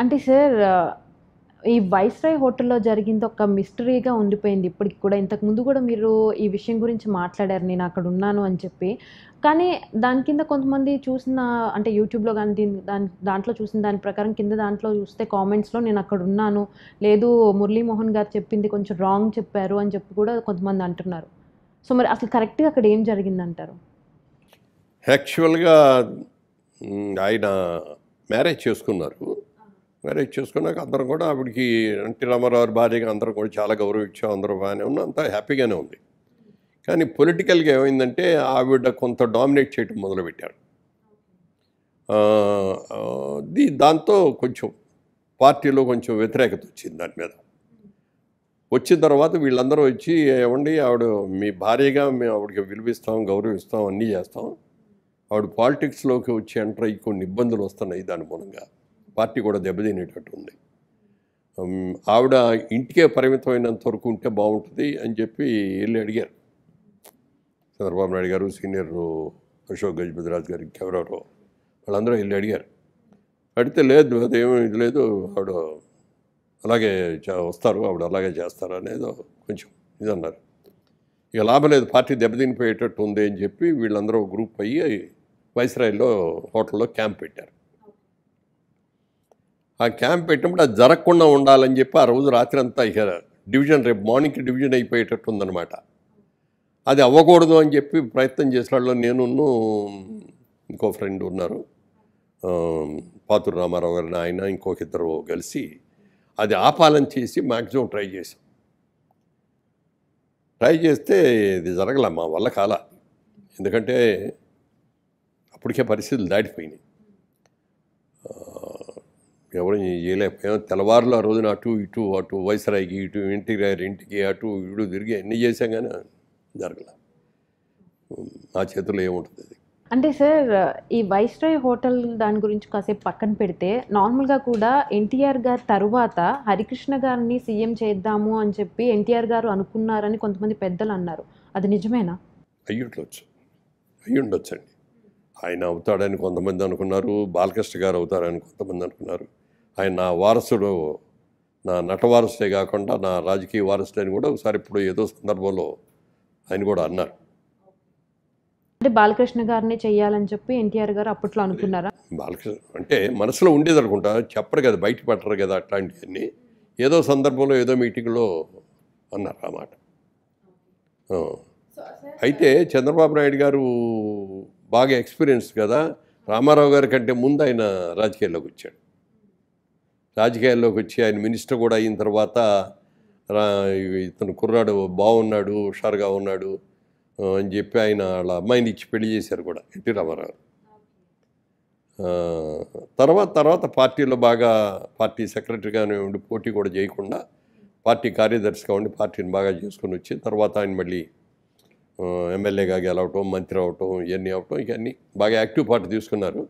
అంటే సార్ ఈ వైస్రాయ్ హోటల్లో జరిగింది ఒక మిస్టరీగా ఉండిపోయింది. ఇప్పటికి కూడా ఇంతకు ముందు కూడా మీరు ఈ విషయం గురించి మాట్లాడారు. నేను అక్కడ ఉన్నాను అని చెప్పి. కానీ దాని కింద కొంతమంది చూసిన అంటే యూట్యూబ్లో కానీ దీని దాని దాంట్లో చూసిన దాని ప్రకారం కింద దాంట్లో చూస్తే కామెంట్స్లో నేను అక్కడ ఉన్నాను. లేదు మురళీమోహన్ గారు చెప్పింది కొంచెం రాంగ్ చెప్పారు అని చెప్పి కూడా కొంతమంది అంటున్నారు. సో మరి అసలు కరెక్ట్గా అక్కడ ఏం జరిగిందంటారు? యాక్చువల్గా ఆయన మ్యారేజ్ చేసుకున్నారు. మ్యారేజ్ చేసుకున్నాక అందరం కూడా ఆవిడకి ఎన్టీ రామారావు భార్యగా అందరం కూడా చాలా గౌరవించాం అందరూ బాగానే ఉన్నాం అంతా హ్యాపీగానే ఉంది. కానీ పొలిటికల్గా ఏమైందంటే ఆవిడ కొంత డామినేట్ చేయటం మొదలుపెట్టారు. ఆ, ది దాంతో కొంచెం పార్టీలో కొంచెం వ్యతిరేకత వచ్చింది దాని మీద. వచ్చిన తర్వాత వీళ్ళందరూ వచ్చి ఏమండి ఆవిడ మీ భార్యగా మేము ఆవిడకి విలువిస్తాం గౌరవిస్తాం అన్నీ చేస్తాం. ఆవిడ పాలిటిక్స్లోకి వచ్చి ఎంటర్ అయ్యి కొన్ని ఇబ్బందులు వస్తున్నాయి దాని మూలంగా. పార్టీ కూడా దెబ్బతినేటట్టు ఉంది. ఆవిడ ఇంటికే పరిమితమైనంత వరకు ఉంటే బాగుంటుంది అని చెప్పి వెళ్ళి అడిగారు. చంద్రబాబు నాయుడు గారు సీనియర్ అశోక్ గజపతిరాజు గారు ఇంకెవరెవరో వాళ్ళందరూ వెళ్ళి అడిగారు. అడిగితే లేదు అదేమీ ఇది లేదు ఆవిడ అలాగే వస్తారు ఆవిడ అలాగే చేస్తారు అనేది కొంచెం ఇది అన్నారు ఇక లాభం లేదు పార్టీ దెబ్బతినిపోయేటట్టు ఉంది అని చెప్పి వీళ్ళందరూ గ్రూప్ అయ్యి వైస్రాయిల్లో హోటల్లో క్యాంప్ పెట్టారు. ఆ క్యాంప్ పెట్టినప్పుడు అది జరగకుండా ఉండాలని చెప్పి ఆ రోజు రాత్రి అంతా ఇక డివిజన్ రేపు మార్నింగ్కి డివిజన్ అయిపోయేటట్టు ఉందన్నమాట అది అవ్వకూడదు అని చెప్పి ప్రయత్నం చేసిన వాళ్ళు నేను ఇంకో ఫ్రెండ్ ఉన్నారు. ఆ, పాతూరు రామారావు గారిని ఆయన ఇంకొక ఇద్దరు కలిసి అది ఆపాలని చేసి మ్యాక్సిమం ట్రై చేసాం ట్రై చేస్తే ఇది జరగల మా వల్ల కాల. ఎందుకంటే అప్పటికే పరిస్థితులు దాటిపోయినాయి. ఎవరు చేయలేకపోయాం తెల్లవారులు ఆ రోజున అటు ఇటు అటు వైసరాయికి ఇటు ఇంటి ఇంటికి అటు ఇటు తిరిగి అన్నీ చేసాం కానీ జరగల. మా చేతుల్లో ఏముంటుంది అది? అంటే సార్ ఈ వైస్రాయ్ హోటల్ దాని గురించి కాసేపు పక్కన పెడితే నార్మల్గా కూడా ఎన్టీఆర్ గారి తరువాత హరికృష్ణ గారిని సీఎం చేద్దాము అని చెప్పి ఎన్టీఆర్ గారు అనుకున్నారని కొంతమంది పెద్దలు అన్నారు. అది నిజమేనా? అయ్యుండొచ్చు అయ్యి ఉండొచ్చండి. ఆయన అవుతాడని కొంతమంది అనుకున్నారు బాలకృష్ణ గారు అవుతారని కొంతమంది అనుకున్నారు. ఆయన నా వారసుడు నా నట వారసుడే కాకుండా నా రాజకీయ వారసుడని కూడా ఒకసారి ఇప్పుడు ఏదో సందర్భంలో ఆయన కూడా అన్నారు. అంటే బాలకృష్ణ గారిని చెయ్యాలని చెప్పి ఎన్టీఆర్ గారు అప్పట్లో అనుకున్నారా? బాలకృష్ణ అంటే మనసులో ఉండేది అనుకుంటా చెప్పరు కదా బయట పెట్టరు కదా అట్లాంటివన్నీ. ఏదో సందర్భంలో ఏదో మీటింగ్లో అన్నారు ఆ మాట. అయితే చంద్రబాబు నాయుడు గారు బాగా ఎక్స్పీరియన్స్ కదా రామారావు గారి కంటే ముందు ఆయన రాజకీయాల్లోకి వచ్చాడు. రాజకీయాల్లోకి వచ్చి ఆయన మినిస్టర్ కూడా అయిన తర్వాత రా ఇతను కుర్రాడు బాగున్నాడు హుషారుగా ఉన్నాడు అని చెప్పి ఆయన వాళ్ళ అమ్మాయిని ఇచ్చి పెళ్ళి చేశారు కూడా ఎన్టీ రామారావు. తర్వాత తర్వాత పార్టీలో బాగా పార్టీ సెక్రటరీగానే ఉండి పోటీ కూడా చేయకుండా పార్టీ కార్యదర్శిగా ఉండి పార్టీని బాగా చేసుకొని వచ్చి తర్వాత ఆయన మళ్ళీ ఎమ్మెల్యేగా గెలవటం మంత్రి అవటం ఇవన్నీ అవటం ఇవన్నీ బాగా యాక్టివ్ పార్టీ తీసుకున్నారు.